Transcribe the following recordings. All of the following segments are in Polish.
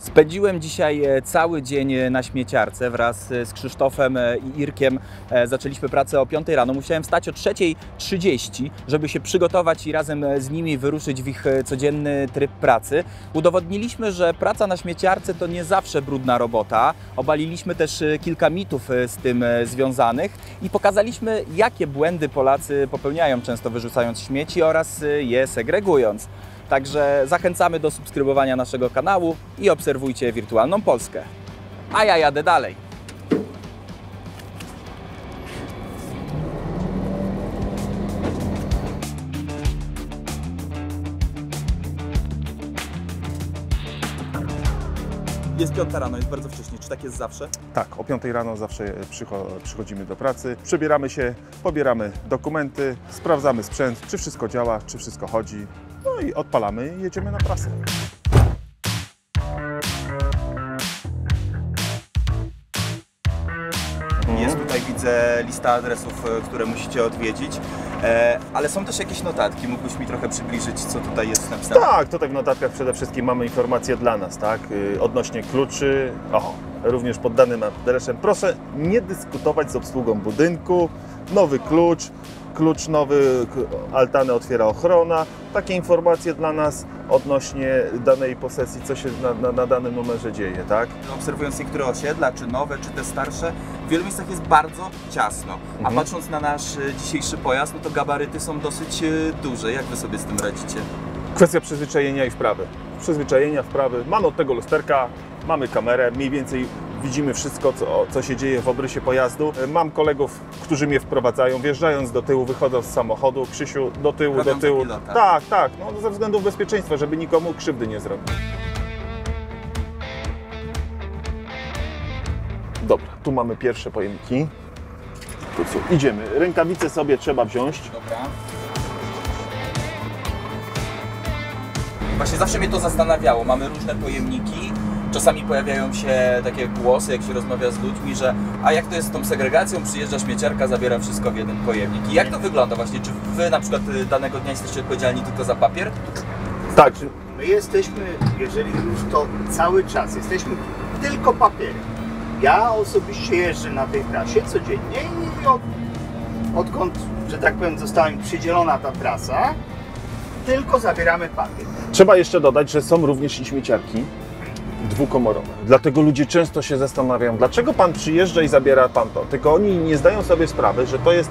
Spędziłem dzisiaj e, cały dzień e, na śmieciarce wraz e, z Krzysztofem i Irkiem. Zaczęliśmy pracę o 5 rano. Musiałem wstać o 3.30, żeby się przygotować i razem z nimi wyruszyć w ich codzienny tryb pracy. Udowodniliśmy, że praca na śmieciarce to nie zawsze brudna robota. Obaliliśmy też kilka mitów z tym związanych i pokazaliśmy, jakie błędy Polacy popełniają często wyrzucając śmieci oraz je segregując. Także zachęcamy do subskrybowania naszego kanału i obserwujcie Wirtualną Polskę. A ja jadę dalej. Jest piąta rano, jest bardzo wcześnie. Czy tak jest zawsze? Tak, o 5 rano zawsze przycho przychodzimy do pracy, przebieramy się, pobieramy dokumenty, sprawdzamy sprzęt, czy wszystko działa, czy wszystko chodzi. No i odpalamy i jedziemy na prasę. Jest tutaj, widzę, lista adresów, e, które musicie odwiedzić, e, ale są też jakieś notatki. Mógłbyś mi trochę przybliżyć, co tutaj jest napisane? Tak, tutaj w notatkach przede wszystkim mamy informacje dla nas, tak, y, odnośnie kluczy, o, również pod danym adresem. Proszę nie dyskutować z obsługą budynku, nowy klucz, klucz nowy, altanę otwiera ochrona. Takie informacje dla nas odnośnie danej posesji, co się na, na, na danym numerze dzieje, tak? Obserwując niektóre osiedla, czy nowe, czy te starsze, w wielu miejscach jest bardzo ciasno. A Mhm. patrząc na nasz e, dzisiejszy pojazd, no to gabaryty są dosyć e, duże. Jak wy sobie z tym radzicie? Kwestia przyzwyczajenia i wprawy. Przyzwyczajenia, wprawy. Mamy od tego lusterka, mamy kamerę, mniej więcej widzimy wszystko, co, co się dzieje w obrysie pojazdu. Mam kolegów, którzy mnie wprowadzają, wjeżdżając do tyłu, wychodząc z samochodu. Krzysiu, do tyłu, do tyłu. pilota. Tak, tak, no, ze względów bezpieczeństwa, żeby nikomu krzywdy nie zrobić. Dobra, tu mamy pierwsze pojemniki. To co, idziemy. Rękawice sobie trzeba wziąć. Dobra. Właśnie zawsze mnie to zastanawiało. Mamy różne pojemniki. Czasami pojawiają się takie głosy, jak się rozmawia z ludźmi, że a jak to jest z tą segregacją, przyjeżdża śmieciarka, zabiera wszystko w jeden pojemnik. I jak to wygląda właśnie? Czy wy na przykład y, danego dnia jesteście odpowiedzialni tylko za papier? Tak, My jesteśmy, jeżeli już to cały czas, jesteśmy tylko papierem. Ja osobiście jeżdżę na tej trasie codziennie i od, odkąd, że tak powiem, została mi przydzielona ta trasa, tylko zabieramy papier. Trzeba jeszcze dodać, że są również i śmieciarki dwukomorowe. Dlatego ludzie często się zastanawiają, dlaczego pan przyjeżdża i zabiera pan to. Tylko oni nie zdają sobie sprawy, że to jest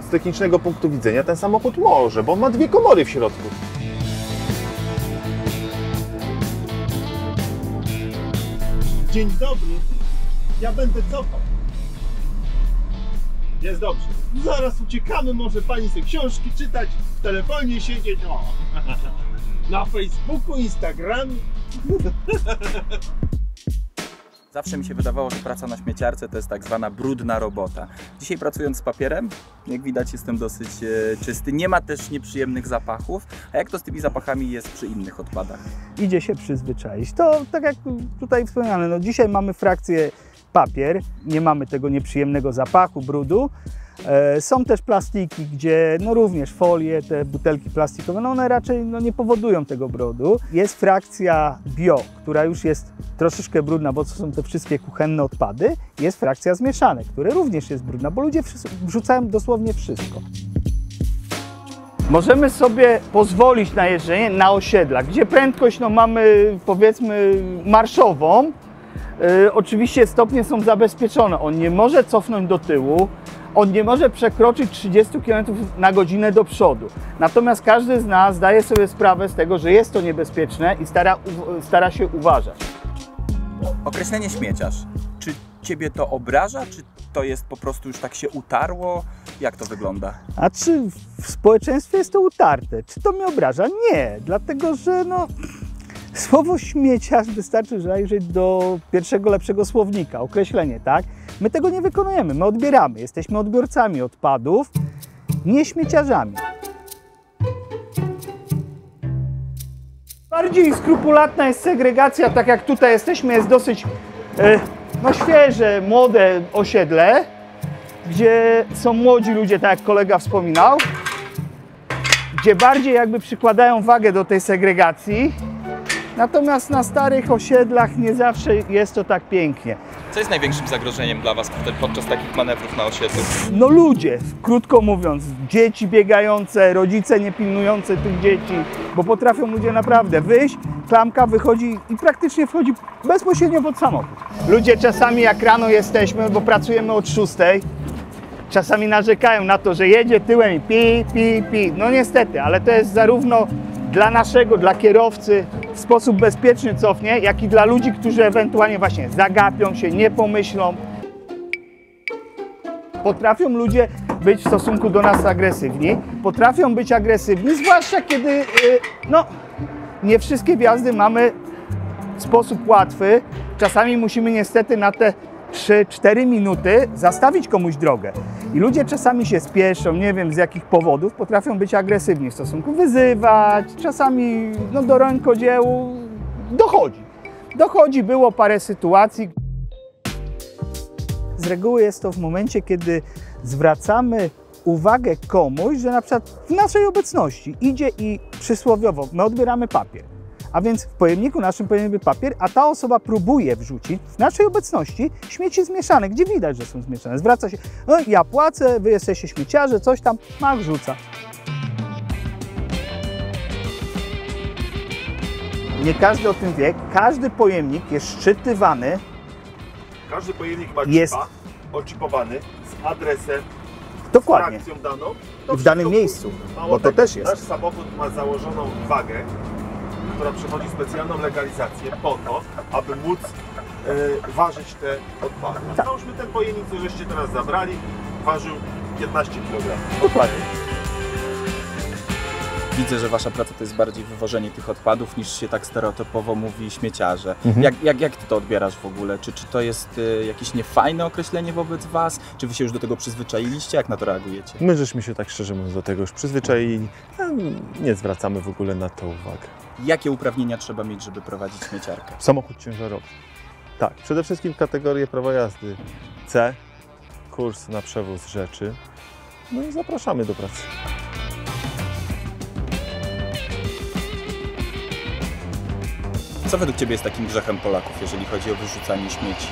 z technicznego punktu widzenia ten samochód może, bo ma dwie komory w środku. Dzień dobry. Ja będę cofał. Jest dobrze. Zaraz uciekamy, może pani sobie książki czytać, w telefonie siedzieć. O. Na Facebooku, Instagramie. Zawsze mi się wydawało, że praca na śmieciarce to jest tak zwana brudna robota. Dzisiaj pracując z papierem, jak widać jestem dosyć e, czysty. Nie ma też nieprzyjemnych zapachów. A jak to z tymi zapachami jest przy innych odpadach? idzie się przyzwyczaić. To tak jak tutaj wspomniane, no dzisiaj mamy frakcję papier, nie mamy tego nieprzyjemnego zapachu, brudu. E, Są też plastiki, gdzie no również folie, te butelki plastikowe, no one raczej no nie powodują tego brudu. Jest frakcja bio, która już jest troszeczkę brudna, bo to są te wszystkie kuchenne odpady. Jest frakcja zmieszane, które również jest brudna, bo ludzie wrzuc- wrzucają dosłownie wszystko. Możemy sobie pozwolić na jeżdżenie na osiedlach, gdzie prędkość no, mamy powiedzmy marszową. Yy, oczywiście stopnie są zabezpieczone. On nie może cofnąć do tyłu, on nie może przekroczyć 30 km na godzinę do przodu. Natomiast każdy z nas zdaje sobie sprawę z tego, że jest to niebezpieczne i stara, stara się uważać. Określenie śmieciarz. Czy ciebie to obraża, czy to jest po prostu już tak się utarło? Jak to wygląda? A czy w społeczeństwie jest to utarte? Czy to mnie obraża? Nie, dlatego że no, słowo śmieciarz wystarczy zajrzeć do pierwszego lepszego słownika, określenie, tak? My tego nie wykonujemy, my odbieramy, jesteśmy odbiorcami odpadów, nie śmieciarzami. Bardziej skrupulatna jest segregacja, tak jak tutaj jesteśmy, jest dosyć e, no, świeże, młode osiedle, gdzie są młodzi ludzie, tak jak kolega wspominał, gdzie bardziej jakby przykładają wagę do tej segregacji. Natomiast na starych osiedlach nie zawsze jest to tak pięknie. Co jest największym zagrożeniem dla Was podczas takich manewrów na osiedlu? No ludzie, krótko mówiąc, dzieci biegające, rodzice niepilnujące tych dzieci, bo potrafią ludzie naprawdę wyjść, klamka wychodzi i praktycznie wchodzi bezpośrednio pod samochód. Ludzie czasami jak rano jesteśmy, bo pracujemy od 6, czasami narzekają na to, że jedzie tyłem i pi, pi, pi. No niestety, ale to jest zarówno dla naszego, dla kierowcy w sposób bezpieczny cofnie, jak i dla ludzi, którzy ewentualnie właśnie zagapią się, nie pomyślą. Potrafią ludzie być w stosunku do nas agresywni, potrafią być agresywni, zwłaszcza kiedy y, no, nie wszystkie wjazdy mamy w sposób łatwy. Czasami musimy niestety na te 3-4 minuty zastawić komuś drogę. I ludzie czasami się spieszą, nie wiem z jakich powodów, potrafią być agresywni w stosunku, wyzywać, czasami no, do rękodziełu dochodzi. Dochodzi, było parę sytuacji. Z reguły jest to w momencie, kiedy zwracamy uwagę komuś, że na przykład w naszej obecności idzie i przysłowiowo my odbieramy papier. A więc w pojemniku naszym powinien być papier, a ta osoba próbuje wrzucić w naszej obecności śmieci zmieszane, gdzie widać, że są zmieszane. Zwraca się, no ja płacę, wy jesteście śmieciarze, coś tam, ma wrzuca. Nie każdy o tym wie, każdy pojemnik jest szczytywany, Każdy pojemnik ma Jest. chipa, oczipowany z adresem, dokładnie, daną. w danym miejscu, bo to też jest. Nasz samochód ma założoną wagę, która przechodzi specjalną legalizację po to, aby móc e, ważyć te odpady. Tak. Załóżmy ten pojemnik, co żeście teraz zabrali, ważył 15 kg. Dokładnie. Widzę, że Wasza praca to jest bardziej wywożenie tych odpadów niż się tak stereotypowo mówi śmieciarze. Mhm. Jak, jak, jak Ty to odbierasz w ogóle? Czy, czy to jest y, jakieś niefajne określenie wobec Was? Czy Wy się już do tego przyzwyczailiście? Jak na to reagujecie? My żeśmy się tak szczerze mówiąc do tego już przyzwyczaili. Nie zwracamy w ogóle na to uwagę. Jakie uprawnienia trzeba mieć, żeby prowadzić śmieciarkę? Samochód ciężarowy. Tak, przede wszystkim kategorię prawa jazdy C, kurs na przewóz rzeczy. No i zapraszamy do pracy. Co według Ciebie jest takim grzechem Polaków, jeżeli chodzi o wyrzucanie śmieci?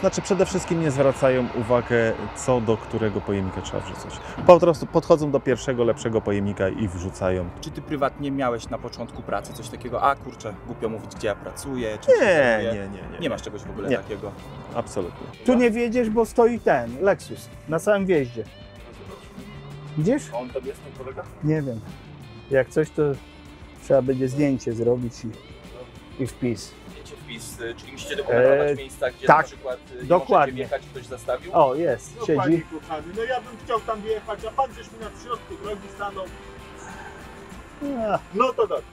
Znaczy przede wszystkim nie zwracają uwagę, co do którego pojemnika trzeba wrzucać. Po prostu podchodzą do pierwszego, lepszego pojemnika i wrzucają. Czy Ty prywatnie miałeś na początku pracy coś takiego, a kurczę, głupio mówić, gdzie ja pracuję, czy Nie, nie, zajmuję? nie, nie. Nie masz czegoś w ogóle Nie. takiego. Absolutnie. Tu nie wiedziesz, bo stoi ten, Lexus, na samym wjeździe. Widzisz? On tam jest ten kolega? Nie wiem. Jak coś, to trzeba będzie zdjęcie zrobić i, i wpis. Wiecie wpis, y, czyli musicie dokumentować Eee, miejsca, gdzie tak, na przykład y, nie dokładnie. możecie wjechać, ktoś zastawił? O, jest, No panie siedzi. kochany, no ja bym chciał tam wjechać, a pan żeś mi na środku drogi stanął. No to dobrze.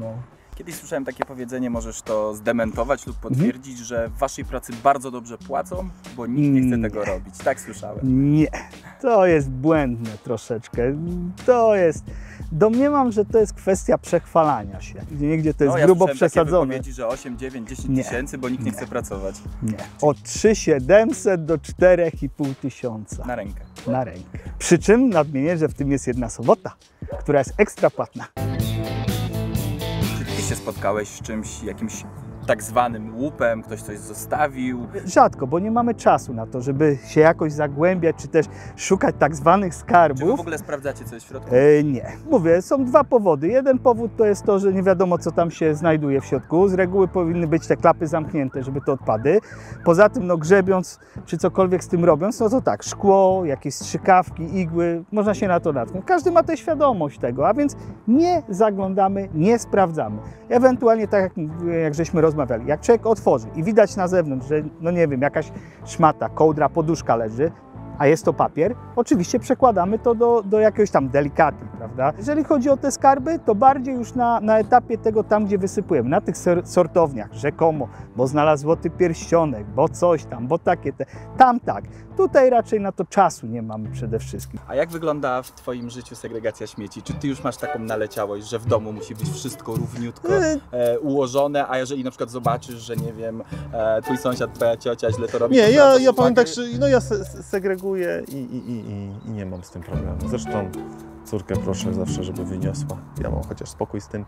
No. Kiedyś słyszałem takie powiedzenie, możesz to zdementować lub potwierdzić, że w waszej pracy bardzo dobrze płacą, bo nikt nie chce tego robić. Tak słyszałem. Nie, to jest błędne troszeczkę. To jest. Domniemam, że to jest kwestia przechwalania się. Gdzie niegdzie to jest no, ja grubo przesadzone. Takie że 8, 9, 10 Nie. tysięcy, bo nikt nie Nie. chce pracować Nie. Od 3700 do 4,5 tysiąca na rękę. na rękę. Przy czym nadmienię, że w tym jest jedna sobota, która jest ekstra płatna. Się spotkałeś z czymś, jakimś tak zwanym łupem, ktoś coś zostawił? Rzadko, bo nie mamy czasu na to, żeby się jakoś zagłębiać, czy też szukać tak zwanych Czy wy w skarbów. ogóle sprawdzacie, co jest w środku? E, nie. Mówię, są dwa powody. Jeden powód to jest to, że nie wiadomo, co tam się znajduje w środku. Z reguły powinny być te klapy zamknięte, żeby to odpady. Poza tym, no grzebiąc, czy cokolwiek z tym robiąc, no to tak, szkło, jakieś strzykawki, igły, można się na to natknąć. Każdy ma tę świadomość tego, a więc nie zaglądamy, nie sprawdzamy. Ewentualnie, tak jak, jak żeśmy rozmawiali, jak człowiek otworzy i widać na zewnątrz, że, no nie wiem, jakaś szmata, kołdra, poduszka leży, a jest to papier, oczywiście przekładamy to do, do jakiegoś tam delikatu, prawda? Jeżeli chodzi o te skarby, to bardziej już na, na etapie tego tam, gdzie wysypujemy, na tych sor- sortowniach, rzekomo, bo znalazł złoty pierścionek, bo coś tam, bo takie te, tam tak. Tutaj raczej na to czasu nie mamy przede wszystkim. A jak wygląda w twoim życiu segregacja śmieci? Czy ty już masz taką naleciałość, że w domu musi być wszystko równiutko Yy, e, ułożone, a jeżeli na przykład zobaczysz, że nie wiem, e, twój sąsiad, twoja ciocia źle to robi, Nie, to ja, ja powiem tak, że no ja se- segreguję i, i, i, i, nie mam z tym problemu. Zresztą córkę proszę zawsze, żeby wyniosła. Ja mam chociaż spokój z tym.